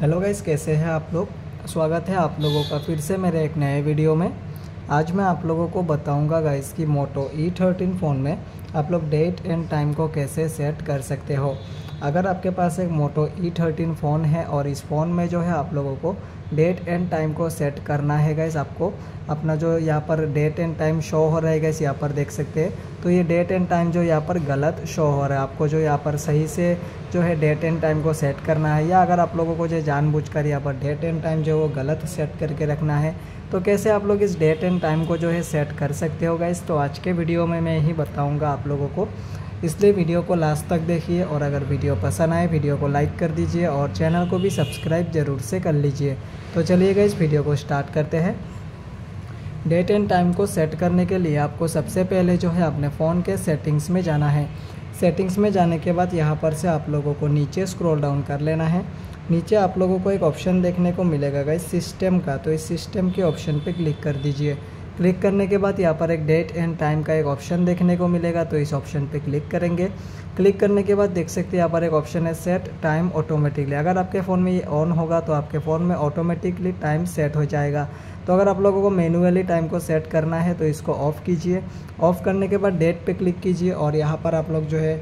Hello guys, कैसे हैं आप लोग? स्वागत है आप लोगों का फिर से मेरे एक नए वीडियो में। आज मैं आप लोगों को बताऊँगा गाइस कि मोटो ई थर्टीन फ़ोन में आप लोग डेट एंड टाइम को कैसे सेट कर सकते हो। अगर आपके पास एक मोटो ई थर्टीन फ़ोन है और इस फ़ोन में जो है आप लोगों को डेट एंड टाइम को सेट करना है गाइस आपको अपना जो यहाँ पर डेट एंड टाइम शो हो रहा है गाइस यहाँ पर देख सकते हैं। तो ये डेट एंड टाइम जो यहाँ पर गलत शो हो रहा है। आपको जो यहाँ पर सही से जो है डेट एंड टाइम को सेट करना है, या अगर आप लोगों को जो जानबूझकर यहाँ पर डेट एंड टाइम जो वो गलत सेट करके रखना है तो कैसे आप लोग इस डेट एंड टाइम को जो है सेट कर सकते हो गाइस तो आज के वीडियो में मैं यही बताऊँगा आप लोगों को। इसलिए वीडियो को लास्ट तक देखिए और अगर वीडियो पसंद आए, वीडियो को लाइक कर दीजिए और चैनल को भी सब्सक्राइब ज़रूर से कर लीजिए। तो चलिएगा इस वीडियो को स्टार्ट करते हैं। डेट एंड टाइम को सेट करने के लिए आपको सबसे पहले जो है अपने फ़ोन के सेटिंग्स में जाना है। सेटिंग्स में जाने के बाद यहाँ पर से आप लोगों को नीचे स्क्रॉल डाउन कर लेना है। नीचे आप लोगों को एक ऑप्शन देखने को मिलेगा इस सिस्टम का। तो इस सिस्टम के ऑप्शन पे क्लिक कर दीजिए। क्लिक करने के बाद यहाँ पर एक डेट एंड टाइम का एक ऑप्शन देखने को मिलेगा तो इस ऑप्शन पे क्लिक करेंगे। क्लिक करने के बाद देख सकते हैं यहाँ पर एक ऑप्शन है सेट टाइम ऑटोमेटिकली अगर आपके फ़ोन में ये ऑन होगा तो आपके फ़ोन में ऑटोमेटिकली टाइम सेट हो जाएगा। तो अगर आप लोगों को मैनुअली टाइम को सेट करना है तो इसको ऑफ़ कीजिए। ऑफ़ करने के बाद डेट पे क्लिक कीजिए और यहाँ पर आप लोग जो है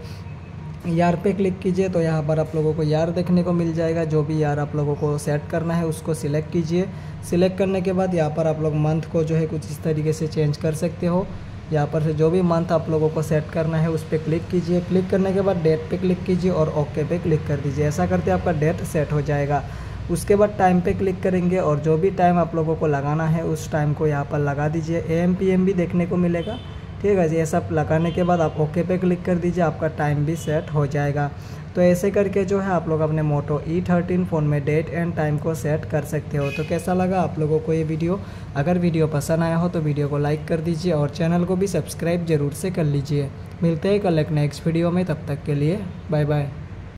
यार पे क्लिक कीजिए तो यहाँ पर आप लोगों को यार देखने को मिल जाएगा। जो भी यार आप लोगों को सेट करना है उसको सिलेक्ट कीजिए। सिलेक्ट करने के बाद यहाँ पर आप लोग मंथ को जो है कुछ इस तरीके से चेंज कर सकते हो। यहाँ पर से जो भी मंथ आप लोगों को सेट करना है उस पर क्लिक कीजिए। क्लिक करने के बाद डेट पे क्लिक कीजिए और ओके पे क्लिक कर दीजिए। ऐसा करते आपका डेट सेट हो जाएगा। उसके बाद टाइम पे क्लिक करेंगे और जो भी टाइम आप लोगों को लगाना है उस टाइम को यहाँ पर लगा दीजिए। ए एम भी देखने को मिलेगा। ठीक है ये सब लगाने के बाद आप ओके पे क्लिक कर दीजिए, आपका टाइम भी सेट हो जाएगा। तो ऐसे करके जो है आप लोग अपने मोटो ई थर्टीन फ़ोन में डेट एंड टाइम को सेट कर सकते हो। तो कैसा लगा आप लोगों को ये वीडियो? अगर वीडियो पसंद आया हो तो वीडियो को लाइक कर दीजिए और चैनल को भी सब्सक्राइब ज़रूर से कर लीजिए। मिलते हैं कल एक नेक्स्ट वीडियो में, तब तक के लिए बाय बाय